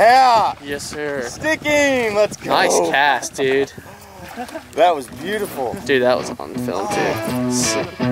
Yeah. Yes, sir. Sticking. Let's go. Nice cast, dude. That was beautiful. Dude, that was on film too. Sick.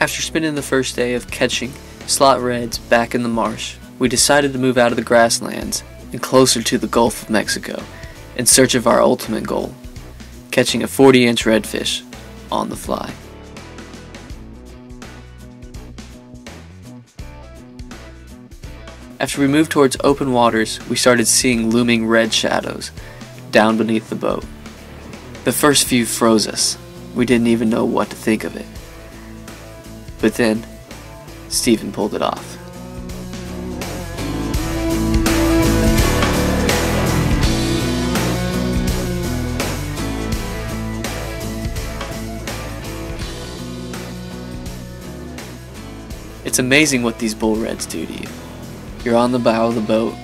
After spending the first day of catching slot reds back in the marsh, we decided to move out of the grasslands and closer to the Gulf of Mexico in search of our ultimate goal catching a 40 inch redfish on the fly. After we moved towards open waters, we started seeing looming red shadows down beneath the boat. The first few froze us. We didn't even know what to think of it. But then, Stephen pulled it off. It's amazing what these bull reds do to you. You're on the bow of the boat,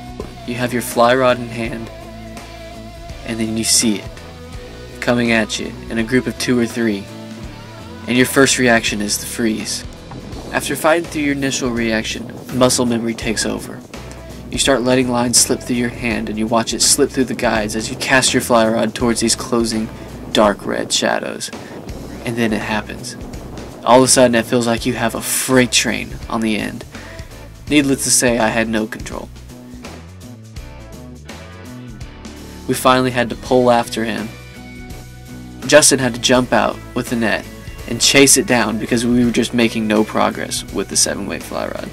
you have your fly rod in hand, and then you see it coming at you in a group of two or three, and your first reaction is to freeze. After fighting through your initial reaction, muscle memory takes over. You start letting lines slip through your hand and you watch it slip through the guides as you cast your fly rod towards these closing dark red shadows. And then it happens. All of a sudden, it feels like you have a freight train on the end. Needless to say, I had no control. We finally had to pull after him. Justin had to jump out with the net and chase it down because we were just making no progress with the seven weight fly rod.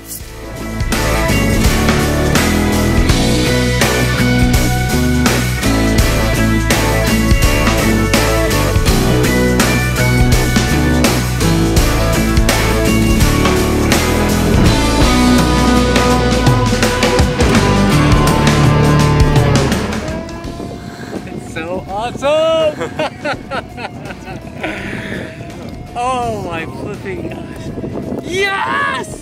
Yes!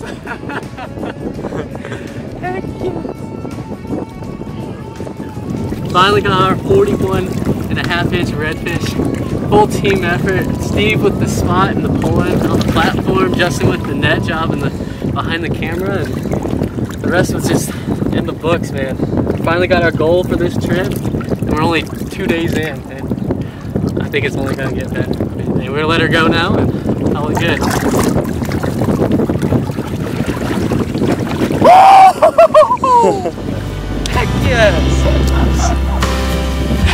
Heck yes! Finally got our 41 and a half inch redfish. Full team effort. Steve with the spot and the pulling on the platform, Justin with the net job and the behind the camera, and the rest was just in the books, man. Finally got our goal for this trip, and we're only two days in, and I think it's only gonna get better. And we're gonna let her go now, and all good. Heck yes!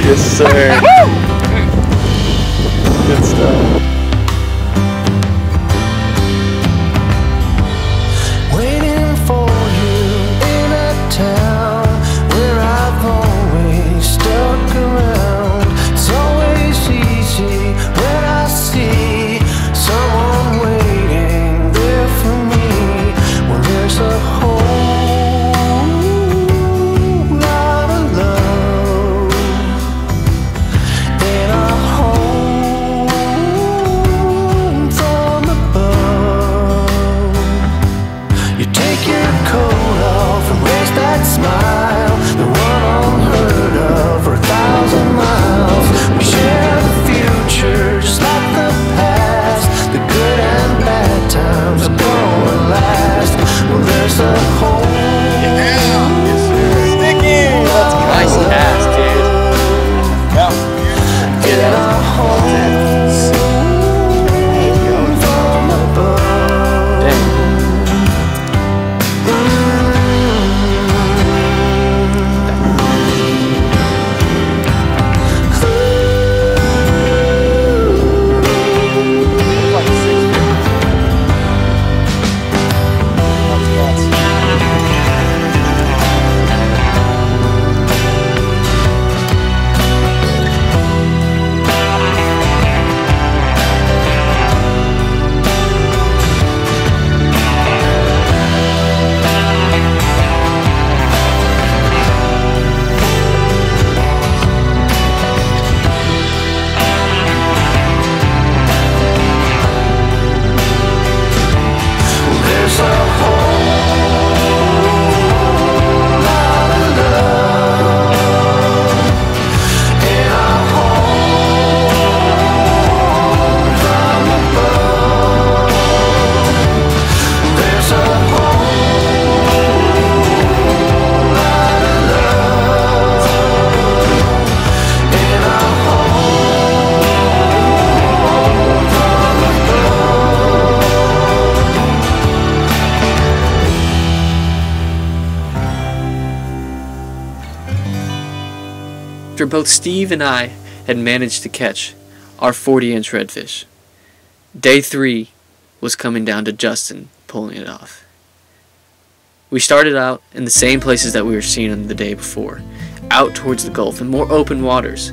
Yes, sir. Good stuff. After both Steve and I had managed to catch our 40 inch redfish. Day three was coming down to Justin pulling it off. We started out in the same places that we were seeing on the day before, out towards the Gulf and more open waters.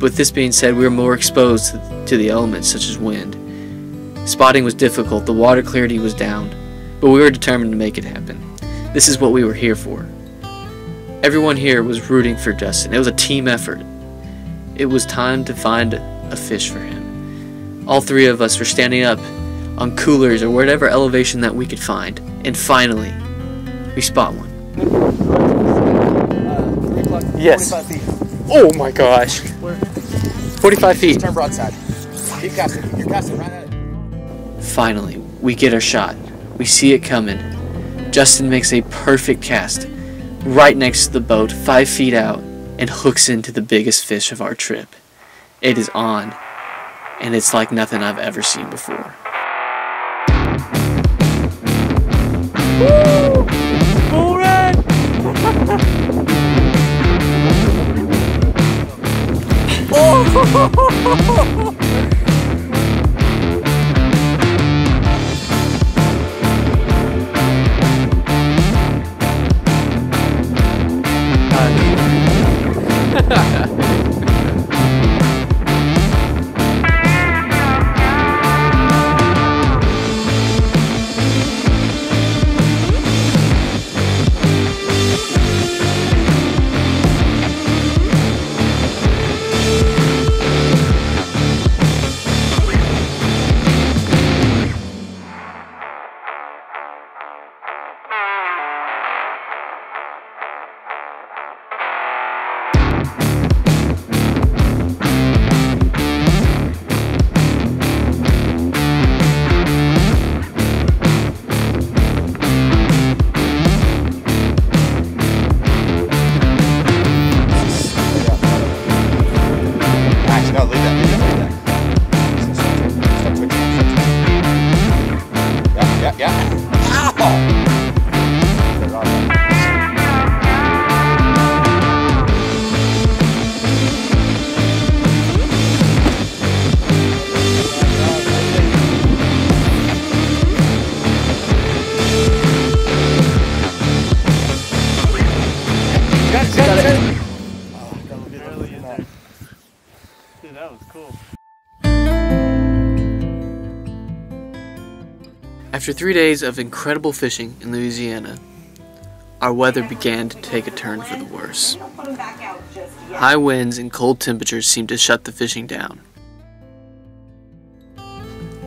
With this being said, we were more exposed to the elements such as wind. Spotting was difficult, the water clarity was down, but we were determined to make it happen. This is what we were here for. Everyone here was rooting for Justin. It was a team effort. It was time to find a fish for him. All three of us were standing up on coolers or whatever elevation that we could find, and finally, we spot one. Yes. Oh my gosh. 45 feet. Turn broadside. Keep casting. You're casting right at it. Finally, we get our shot. We see it coming. Justin makes a perfect cast right next to the boat, five feet out, and hooks into the biggest fish of our trip. It is on, and it's like nothing I've ever seen before. Actually, After three days of incredible fishing in Louisiana, our weather began to take a turn for the worse. High winds and cold temperatures seemed to shut the fishing down.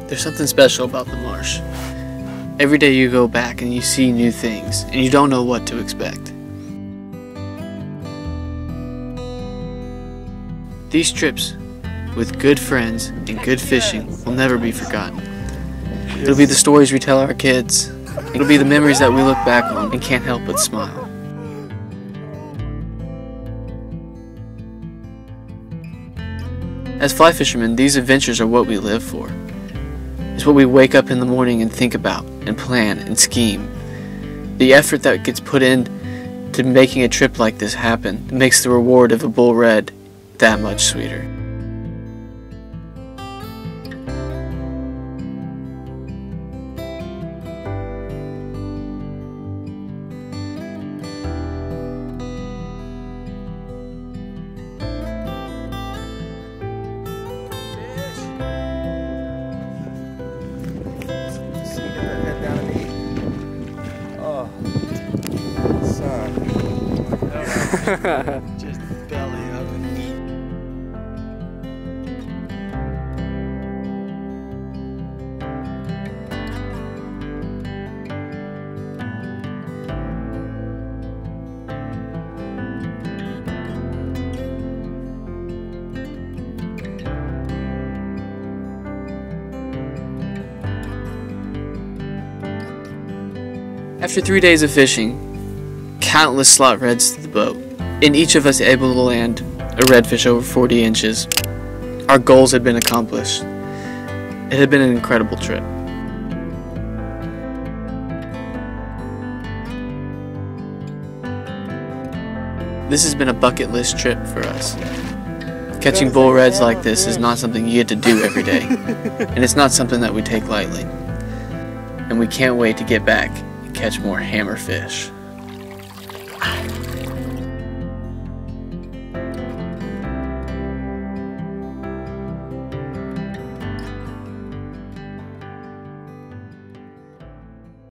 There's something special about the marsh. Every day you go back and you see new things, and you don't know what to expect. These trips with good friends and good fishing will never be forgotten. It'll be the stories we tell our kids. It'll be the memories that we look back on and can't help but smile. As fly fishermen, these adventures are what we live for. It's what we wake up in the morning and think about and plan and scheme. The effort that gets put in to making a trip like this happen makes the reward of a bull red that much sweeter. Just belly up and eat. After three days of fishing, countless slot reds to the boat, and each of us able to land a redfish over 40 inches, our goals had been accomplished. It had been an incredible trip. This has been a bucket list trip for us. Catching bull reds like this is not something you get to do every day, and it's not something that we take lightly. And we can't wait to get back and catch more hammerfish.